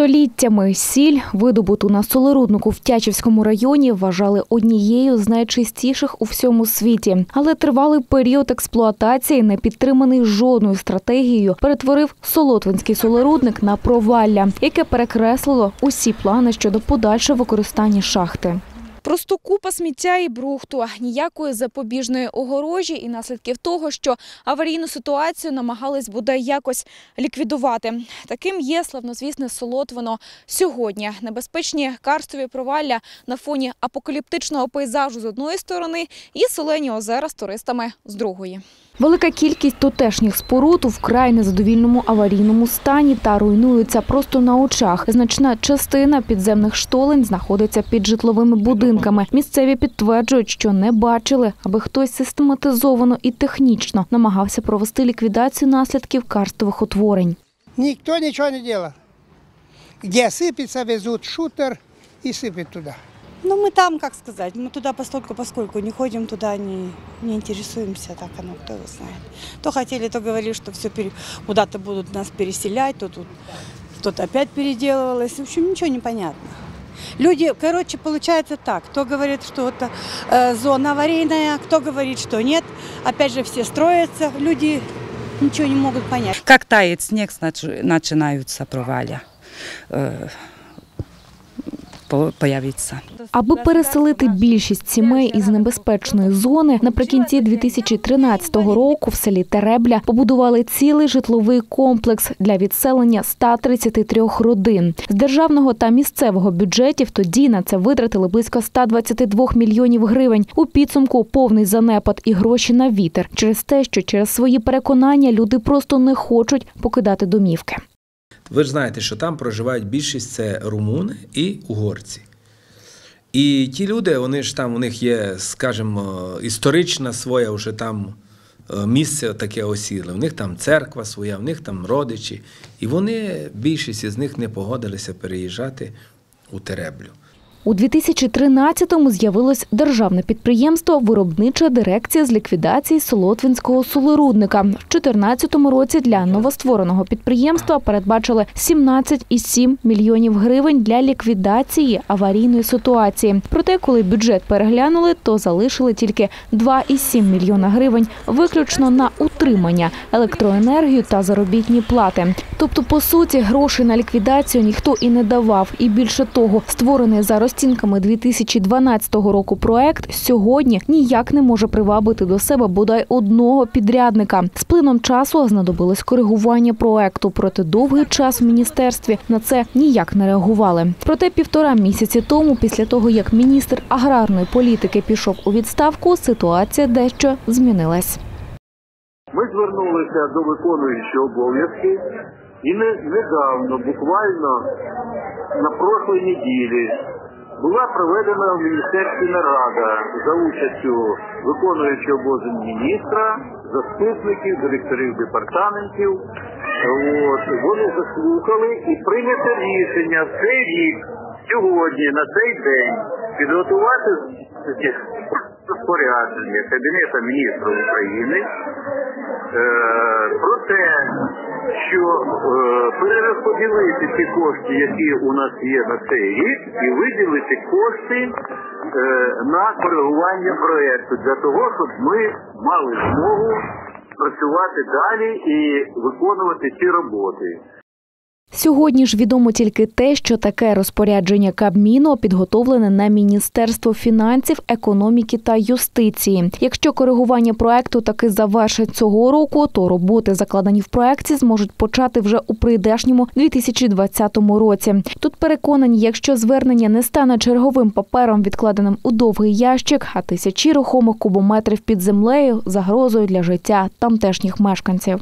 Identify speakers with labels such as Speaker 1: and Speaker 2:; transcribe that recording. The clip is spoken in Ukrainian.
Speaker 1: Століттями сіль, видобуту на солоруднику в Тячівському районі, вважали однією з найчистіших у всьому світі. Але тривалий період експлуатації, не підтриманий жодною стратегією, перетворив солотвинський солорудник на провалля, яке перекреслило усі плани щодо подальшого використання шахти. Просто купа сміття і брухту, ніякої запобіжної огорожі і наслідків того, що аварійну ситуацію намагались бодай якось ліквідувати. Таким є славнозвісне Солотвино сьогодні. Небезпечні карстові провалля на фоні апокаліптичного пейзажу з одної сторони і солені озера з туристами з другої. Велика кількість тутешніх споруд у вкрай незадовільному аварійному стані та руйнуються просто на очах. Значна частина підземних штолень знаходиться під житловими будинками Місцеві підтверджують, що не бачили, аби хтось систематизовано і технічно намагався провести ліквідацію наслідків карстових утворень.
Speaker 2: Никто ничего не делал. Где сыпется, везут шутер и сыпят туда.
Speaker 3: Ну, мы там, как сказать, мы туда постольку, поскольку не ходим туда, не, не интересуемся, так оно, кто его знает. То хотели, то говорили, что все куда-то будут нас переселять, то тут что-то опять переделывалось. В общем, ничего не понятно. Люди, короче, получается так. Кто говорит, что это э, зона аварийная, кто говорит, что нет. Опять же, все строятся, люди ничего не могут понять.
Speaker 4: Как тает снег, нач- начинаются проваля э, по- появиться.
Speaker 1: Аби переселити більшість сімей із небезпечної зони, наприкінці 2013 року в селі Теребля побудували цілий житловий комплекс для відселення 133 родин. З державного та місцевого бюджетів тоді на це витратили близько 122 мільйонів гривень. У підсумку повний занепад і гроші на вітер через те, що через свої переконання люди просто не хочуть покидати домівки.
Speaker 5: Ви ж знаєте, що там проживають більшість це румуни і угорці. І ті люди, вони ж там, у них є, скажімо, історична своя вже там е, місце таке осіле. У них там церква своя, у них там родичі. І вони, більшість із них не погодилися переїжджати у Тереблю.
Speaker 1: У 2013-му з'явилось державне підприємство Виробнича дирекція з ліквідації Солотвинського солорудника. В 2014 році для новоствореного підприємства передбачили 17,7 мільйонів гривень для ліквідації аварійної ситуації. Проте, коли бюджет переглянули, то залишили тільки 2,7 мільйона гривень виключно на утримання, електроенергію та заробітні плати. Тобто, по суті, грошей на ліквідацію ніхто і не давав. І більше того, створений за розцінками 2012 року проект сьогодні ніяк не може привабити до себе бодай одного підрядника. З плином часу знадобилось коригування проекту. Проте довгий час в міністерстві на це ніяк не реагували. Проте півтора місяці тому, після того як міністр аграрної політики пішов у відставку, ситуація дещо змінилась.
Speaker 6: Ми звернулися до виконуючого обов'язки і недавно, буквально на прошлій неділі, була проведена в міністерстві нарада за участю виконуючого обов'язки міністра, заступників, директорів департаментів. От, вони заслухали і прийняти рішення в цей рік, сьогодні, на цей день, підготувати розпорядження Кабінету міністрів України е, про те, що е, перерозподілити ті кошти, які у нас є на цей рік, і виділити кошти е, на коригування проєкту для того, щоб ми мали змогу працювати далі і виконувати ці роботи.
Speaker 1: Сьогодні ж відомо тільки те, що таке розпорядження Кабміну підготовлене на Міністерство фінансів, економіки та юстиції. Якщо коригування проекту таки завершать цього року, то роботи, закладені в проекті, зможуть почати вже у прийдешньому 2020 році. Тут переконані, якщо звернення не стане черговим папером, відкладеним у довгий ящик, а тисячі рухомих кубометрів під землею загрозою для життя тамтешніх мешканців.